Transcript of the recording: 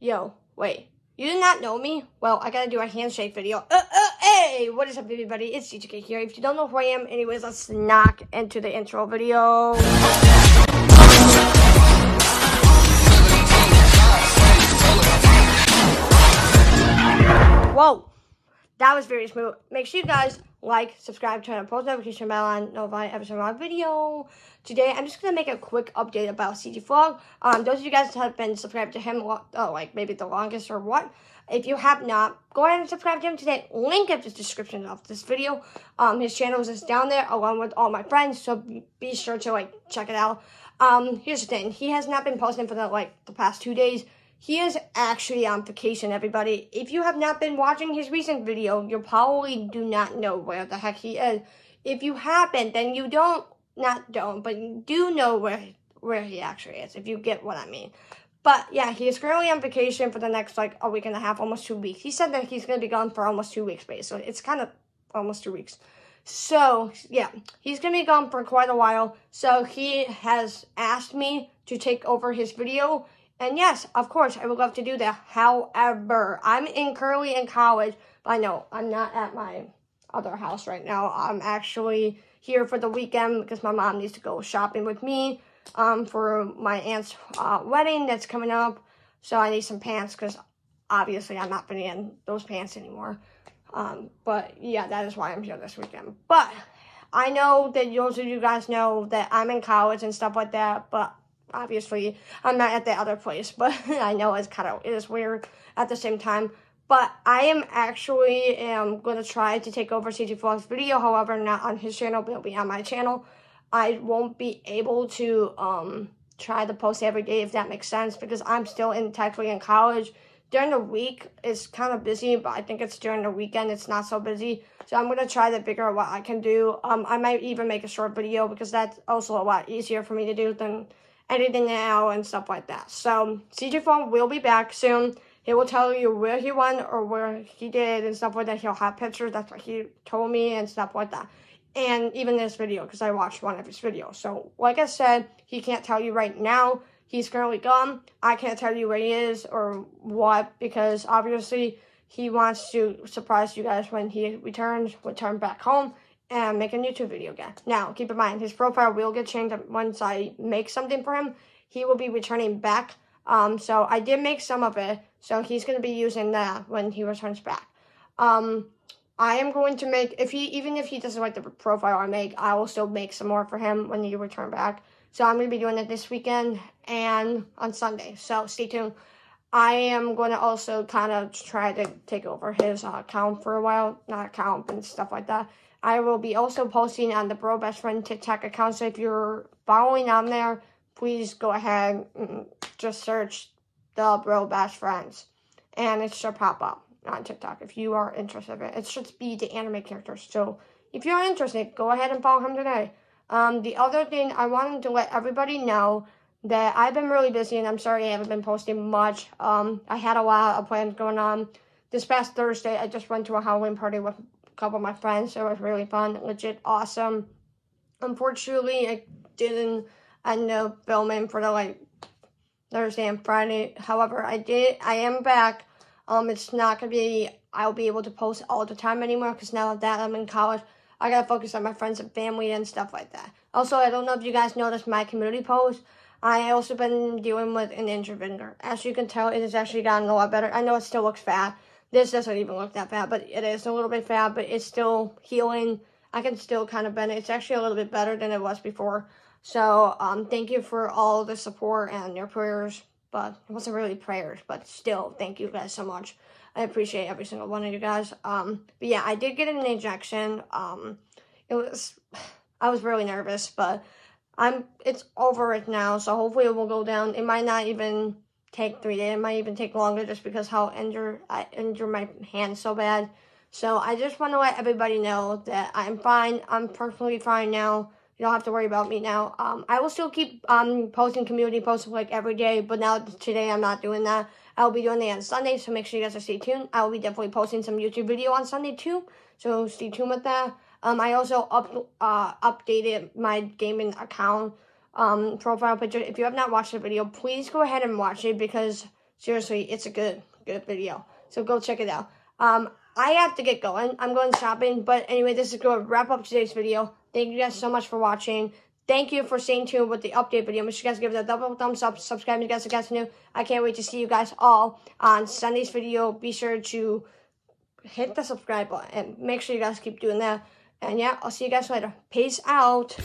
Yo, wait. You did not know me? Well, I gotta do a handshake video. Uh, uh, hey! What is up, everybody? It's DJK here. If you don't know who I am, anyways, let's knock into the intro video. Whoa! That was very smooth. Make sure you guys like, subscribe, turn on post notification bell on, notify every single video. Today, I'm just gonna make a quick update about ZG Vlog. Um, those of you guys have been subscribed to him, oh, like maybe the longest or what. If you have not, go ahead and subscribe to him today. Link in the description of this video. Um, his channel is down there along with all my friends, so be sure to like check it out. Um, here's the thing: he has not been posting for the like the past two days. He is actually on vacation, everybody. If you have not been watching his recent video, you probably do not know where the heck he is. If you haven't, then you don't, not don't, but you do know where, where he actually is, if you get what I mean. But yeah, he is currently on vacation for the next like a week and a half, almost two weeks. He said that he's going to be gone for almost two weeks, basically. It's kind of almost two weeks. So, yeah, he's going to be gone for quite a while. So, he has asked me to take over his video and yes, of course, I would love to do that. However, I'm in currently in college, but I know I'm not at my other house right now. I'm actually here for the weekend because my mom needs to go shopping with me um, for my aunt's uh, wedding that's coming up. So I need some pants because obviously I'm not putting in those pants anymore. Um, but yeah, that is why I'm here this weekend. But I know that those of you guys know that I'm in college and stuff like that, but obviously I'm not at the other place, but I know it's kind of it is weird at the same time. But I am actually am going to try to take over ZG Vlog's video, however, not on his channel, but it'll be on my channel. I won't be able to um, try to post every day, if that makes sense, because I'm still in technically in college. During the week, it's kind of busy, but I think it's during the weekend, it's not so busy. So I'm going to try to figure out what I can do. Um, I might even make a short video, because that's also a lot easier for me to do than editing now and stuff like that. So ZG Vlog will be back soon. He will tell you where he went or where he did and stuff like that. He'll have pictures. That's what he told me and stuff like that. And even this video, because I watched one of his videos. So, like I said, he can't tell you right now. He's currently gone. I can't tell you where he is or what, because obviously he wants to surprise you guys when he returns, return back home and make a YouTube video again. Now, keep in mind, his profile will get changed once I make something for him. He will be returning back. Um, so I did make some of it, so he's going to be using that when he returns back. Um, I am going to make, if he, even if he doesn't like the profile I make, I will still make some more for him when he return back. So I'm going to be doing it this weekend and on Sunday. So stay tuned. I am going to also kind of try to take over his uh, account for a while, not account and stuff like that. I will be also posting on the Bro Best Friend TikTok account. So if you're following on there, please go ahead and just search the Bro Best Friends. And it should pop up on TikTok if you are interested in it. It should be the anime characters. So if you're interested, go ahead and follow him today. Um, the other thing I wanted to let everybody know that I've been really busy and I'm sorry I haven't been posting much. Um, I had a lot of plans going on. This past Thursday, I just went to a Halloween party with couple of my friends. So it was really fun, legit awesome. Unfortunately, I didn't end up filming for the like Thursday and Friday. However, I did. I am back. Um, it's not gonna be. I'll be able to post all the time anymore because now that I'm in college, I gotta focus on my friends and family and stuff like that. Also, I don't know if you guys noticed my community post. I also been dealing with an finger. As you can tell, it has actually gotten a lot better. I know it still looks fat, this doesn't even look that bad, but it is a little bit fat, but it's still healing. I can still kind of bend it. It's actually a little bit better than it was before. So, um, thank you for all the support and your prayers. But it wasn't really prayers, but still, thank you guys so much. I appreciate every single one of you guys. Um, but yeah, I did get an injection. Um, it was, I was really nervous, but I'm, it's over it now. So hopefully it will go down. It might not even take three days. It might even take longer just because how injured I injured my hand so bad. So I just want to let everybody know that I'm fine. I'm perfectly fine now. You don't have to worry about me now. Um, I will still keep um posting community posts like every day, but now today I'm not doing that. I'll be doing it on Sunday, so make sure you guys are stay tuned. I will be definitely posting some YouTube video on Sunday too, so stay tuned with that. Um, I also up uh updated my gaming account um, profile picture. If you have not watched the video, please go ahead and watch it because seriously, it's a good, good video. So go check it out. Um, I have to get going. I'm going shopping. But anyway, this is going to wrap up today's video. Thank you guys so much for watching. Thank you for staying tuned with the update video. Make sure you guys give it a double thumbs up. Subscribe if you guys are guys new. I can't wait to see you guys all on Sunday's video. Be sure to hit the subscribe button and make sure you guys keep doing that. And yeah, I'll see you guys later. Peace out.